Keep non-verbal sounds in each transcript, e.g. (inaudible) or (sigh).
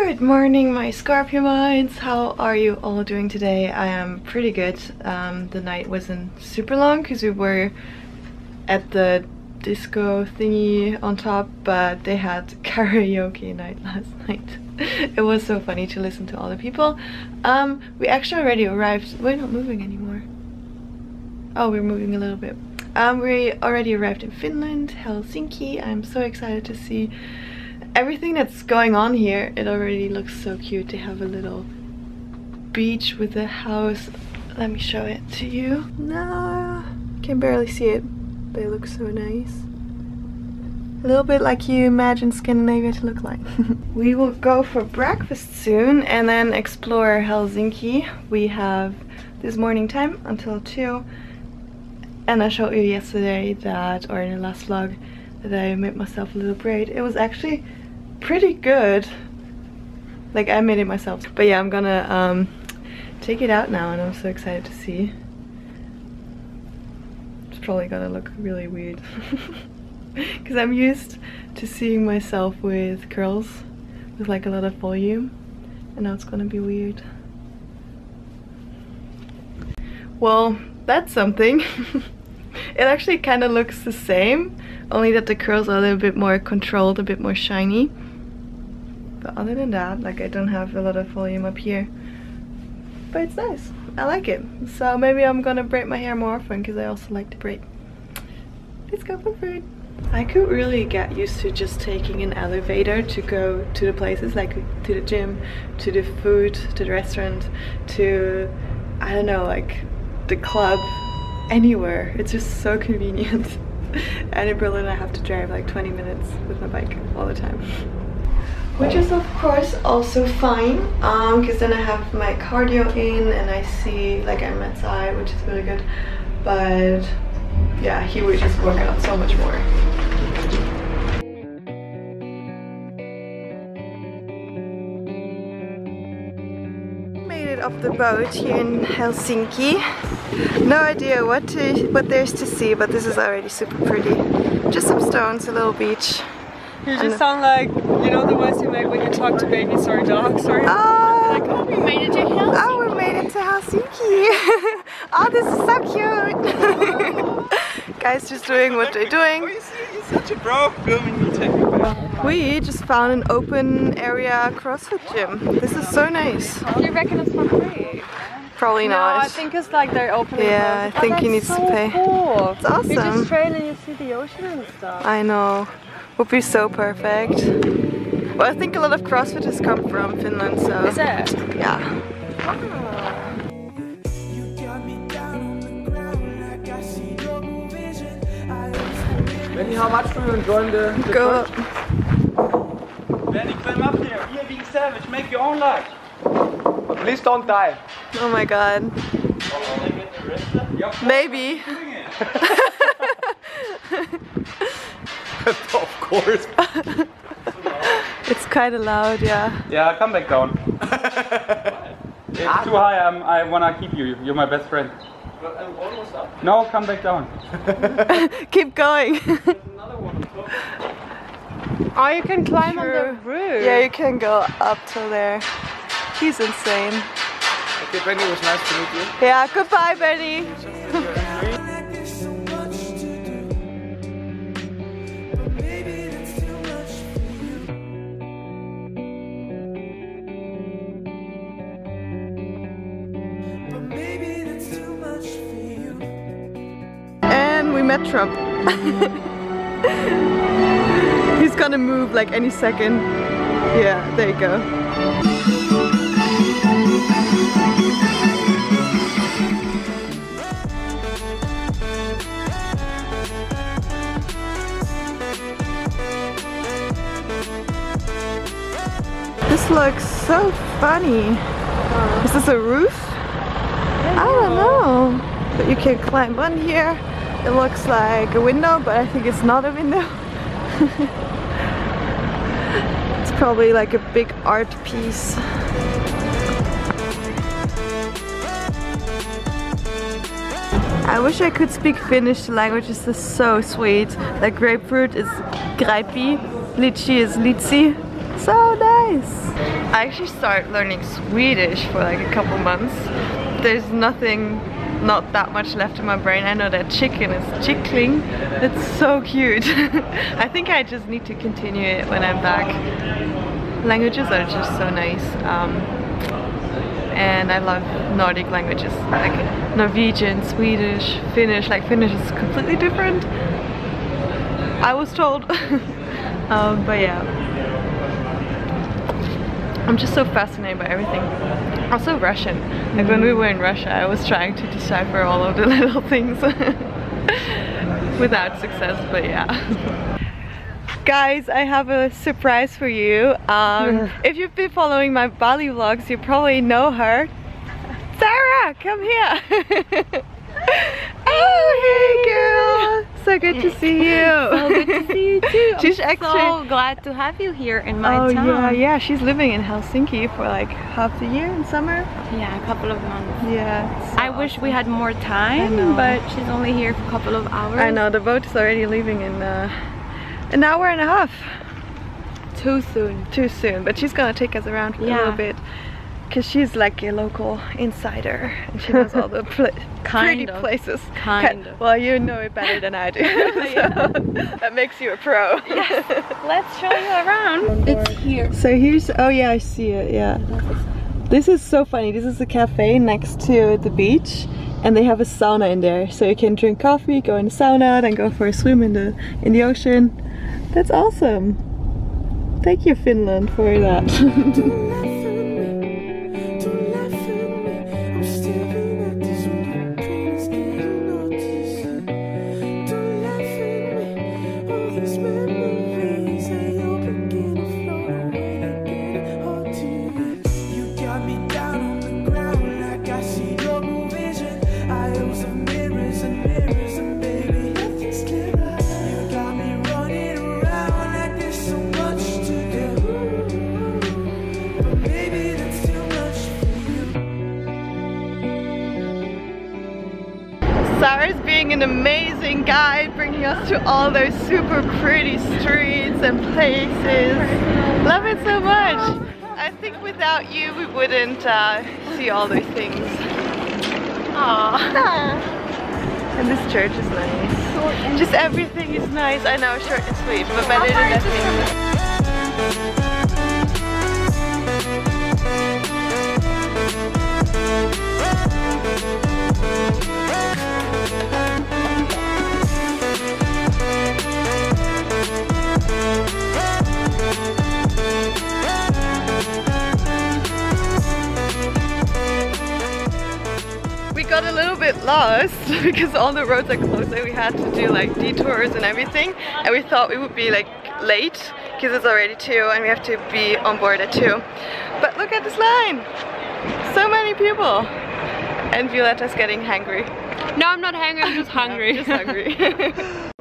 Good morning my Scorpio minds, how are you all doing today? I am pretty good. Um, the night wasn't super long because we were at the disco thingy on top but they had (laughs) karaoke night last night. (laughs) it was so funny to listen to all the people. Um, we actually already arrived, we're not moving anymore. Oh, we're moving a little bit. Um, we already arrived in Finland, Helsinki. I'm so excited to see everything that's going on here, it already looks so cute to have a little beach with a house. Let me show it to you. No, can barely see it, but it looks so nice. A little bit like you imagine Scandinavia to look like. (laughs) we will go for breakfast soon and then explore Helsinki. We have this morning time until 2 and I showed you yesterday that, or in the last vlog, that I made myself a little braid. It was actually pretty good. Like I made it myself. But yeah, I'm gonna um, take it out now and I'm so excited to see. It's probably gonna look really weird. (laughs) Because I'm used to seeing myself with curls with like a lot of volume. And now it's gonna be weird. Well, that's something. (laughs) it actually kind of looks the same, only that the curls are a little bit more controlled, a bit more shiny. Other than that, like I don't have a lot of volume up here. But it's nice. I like it. So maybe I'm gonna braid my hair more often because I also like to braid. Let's go for food. I could really get used to just taking an elevator to go to the places like to the gym, to the food, to the restaurant, to I don't know, like the club, anywhere. It's just so convenient. (laughs) and in Berlin I have to drive like 20 minutes with my bike all the time which is of course also fine because um, then I have my cardio in and I see like I'm outside which is really good. But yeah he would just work out so much more. Made it off the boat here in Helsinki. No idea what to what there's to see but this is already super pretty. Just some stones a little beach. You just sound like, you know the voice you make when you talk to babies or dogs or oh, uh, like, oh, we made it to Helsinki. Oh, we made it to Helsinki. (laughs) oh, this is so cute. (laughs) Guys just doing what they're doing. You're such a bro filming me taking We just found an open area CrossFit gym. This is so nice. Do you reckon it's for free? Probably no, not. I think it's like they're open. Yeah, I think oh, you need so to pay. Cool. It's awesome. You just train and you see the ocean and stuff. I know would be so perfect. Well, I think a lot of CrossFit has come from Finland, so... Is it? Yeah. Benny, how much do you enjoy the, the Go up. Benny, climb up here. Here, being savage. Make your own life. But please don't die. Oh my god. Maybe. (laughs) of course. (laughs) it's kind of loud, yeah. Yeah, come back down. (laughs) it's too high. I'm, I wanna keep you. You're my best friend. But I'm almost up. No, come back down. (laughs) Keep going. oh, you can climb True. on the roof. Yeah, you can go up till there. He's insane. Okay, Benny, it was nice to meet you. Yeah, goodbye, Benny. Trump. (laughs) He's gonna move like any second. Yeah, there you go. This looks so funny. Is this a roof? I don't know. But you can climb on here. It looks like a window, but I think it's not a window. (laughs) it's probably like a big art piece. I wish I could speak Finnish, the language is just so sweet. Like grapefruit is graipi, litchi is litsi. So nice! I actually started learning Swedish for like a couple months. There's nothing, not that much left in my brain. I know that chicken is chickling. It's so cute. (laughs) I think I just need to continue it when I'm back. Languages are just so nice. Um, and I love Nordic languages like Norwegian, Swedish, Finnish. Like Finnish is completely different. I was told. (laughs) um, but yeah. I'm just so fascinated by everything. Also Russian. Like when we were in Russia, I was trying to decipher all of the (laughs) little things (laughs) without success, but yeah. (laughs) Guys, I have a surprise for you. Um, if you've been following my Bali vlogs, you probably know her. Zaara, come here. oh, hey girl. So good to see you. (laughs) So good to see you too. (laughs) She's I'm actually so glad to have you here in my oh town. yeah, yeah. She's living in Helsinki for like half the year in summer. Yeah, a couple of months. Yeah. so I wish we had more time, but she's only here for a couple of hours. I know the boat is already leaving in uh, an hour and a half. Too soon. Too soon, but she's gonna take us around for a little bit. Cause she's like a local insider and she knows all the (laughs) pl pretty Kind of. places. Kind of. Well, you know it better than I do. (laughs) (laughs) so that makes you a pro. yes. Let's show you around. It's here. So here's, oh yeah, I see it, yeah. This is so funny. This is a cafe next to the beach and they have a sauna in there. So you can drink coffee, go in the sauna, then go for a swim in the in the ocean. That's awesome. Thank you Finland for that. Guide, bringing us to all those super pretty streets and places. Love it so much. I think without you, we wouldn't uh, see all those things. Aww. (laughs) And this church is nice. Just everything is nice. I know, short and sweet, but better than nothing. Got a little bit lost (laughs) because all the roads are closed and we had to do like detours and everything. And we thought we would be like late because it's already 2 and we have to be on board at 2 but look at this line. So many people. And Violetta's getting hangry. No, I'm not hungry. (laughs) I'm just hungry. just hungry (laughs)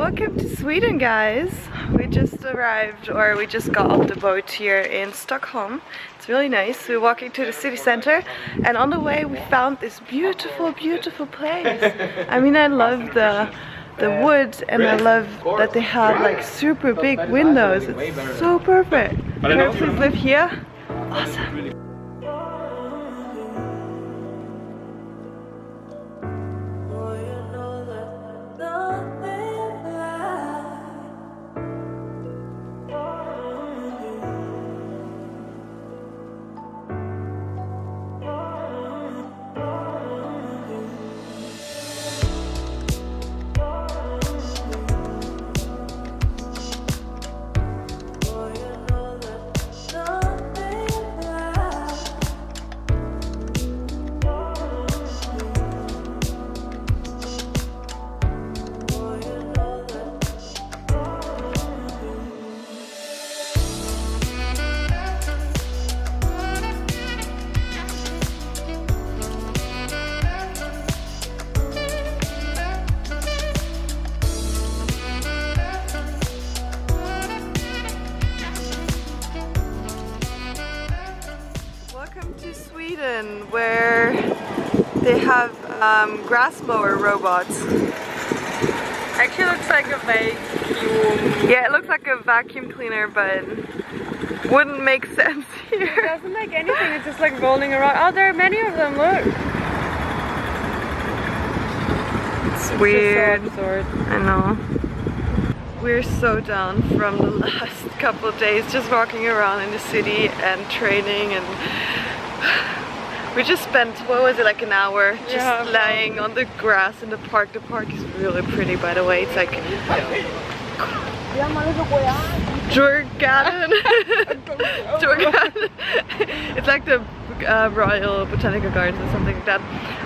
Welcome to Sweden guys! We just arrived or we just got off the boat here in Stockholm. It's really nice. We're walking to the city center and on the way we found this beautiful, beautiful place. I mean I love the the wood and I love that they have like super big windows. It's so perfect. Can I please live here? Awesome. Sweden where they have um, grass mower robots Actually looks like a vacuum. Yeah, it looks like a vacuum cleaner, but wouldn't make sense here. It doesn't make anything, it's just like rolling around. Oh, there are many of them, look. It's It's weird. so. I know. We're so down from the last couple of days just walking around in the city and training and we just spent, what was it, like an hour just Yeah, lying on the grass in the park. The park is really pretty by the way. It's like Djurgården. (laughs) Djurgården. it's like the uh, Royal Botanical Gardens or something like that.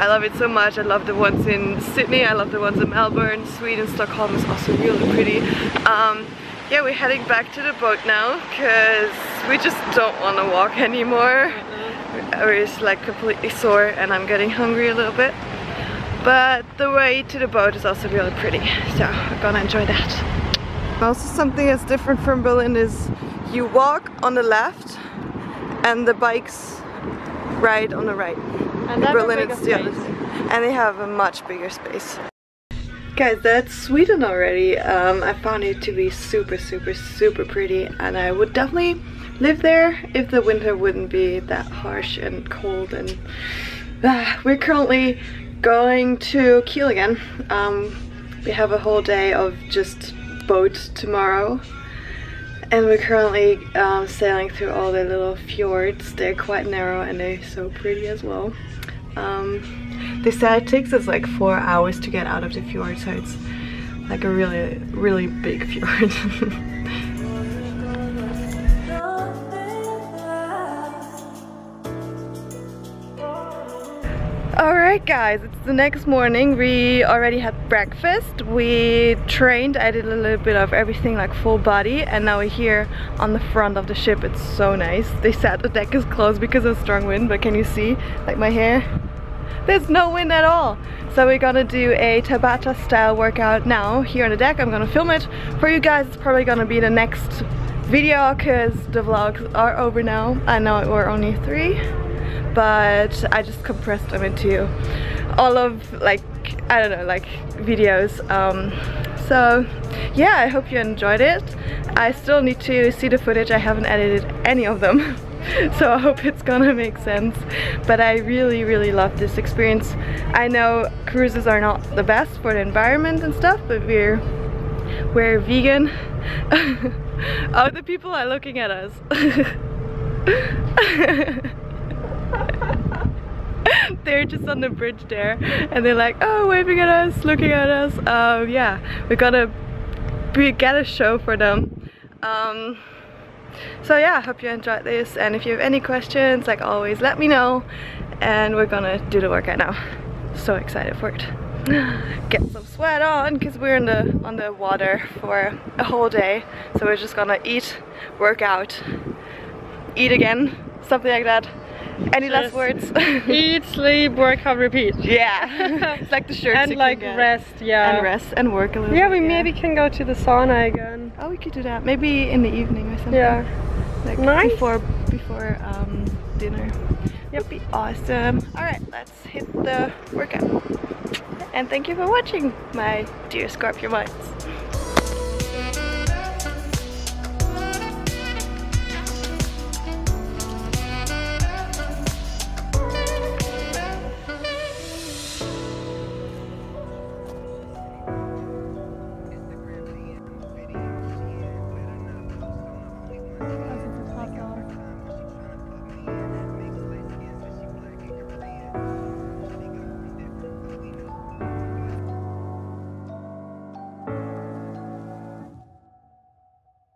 I love it so much. I love the ones in Sydney. I love the ones in Melbourne. Sweden, Stockholm is also really pretty. Um, yeah, we're heading back to the boat now because we just don't want to walk anymore. We're like completely sore and I'm getting hungry a little bit. But the way to the boat is also really pretty, so I'm gonna enjoy that. Also something that's different from Berlin is you walk on the left and the bikes ride on the right. And that Berlin it's the other And they have a much bigger space. Guys, that's Sweden already. Um, I found it to be super, super, super pretty and I would definitely live there if the winter wouldn't be that harsh and cold and Ah, we're currently going to Kiel again. Um, we have a whole day of just boat tomorrow. And we're currently um, sailing through all the little fjords. They're quite narrow and they're so pretty as well. Um, they said it takes us like four hours to get out of the fjord, so it's like a really, really big (laughs) fjord. Alright guys, it's the next morning. We already had breakfast. We trained. I did a little bit of everything like full body and now we're here on the front of the ship. It's so nice. They said the deck is closed because of strong wind, but can you see like my hair? There's no wind at all. So we're gonna do a Tabata style workout now here on the deck. I'm gonna film it for you guys. It's probably gonna be the next video because the vlogs are over now. I know we're only three but I just compressed them into all of like I don't know like videos um, so yeah I hope you enjoyed it. I still need to see the footage I haven't edited any of them (laughs) so I hope it's gonna make sense but I really really love this experience. I know cruises are not the best for the environment and stuff but we're we're vegan. (laughs) The people are looking at us (laughs) (laughs) they're just on the bridge there and they're like oh waving at us looking at us. Um yeah we gotta we get a show for them. Um so yeah hope you enjoyed this and if you have any questions like always let me know and we're gonna do the workout now. So excited for it. (sighs) Get some sweat on because we're in the on the water for a whole day so we're just gonna eat work out eat again something like that any last words? Eat, sleep, work, out, repeat. (laughs) yeah. (laughs) It's like the shirts And like rest, yeah. and rest and work a little Yeah, we maybe can go to the sauna again. oh we could do that. Maybe in the evening or something. Yeah. like Nice. before before um dinner. Yep. Be awesome. All right let's hit the workout. And thank you for watching my dear scorpio minds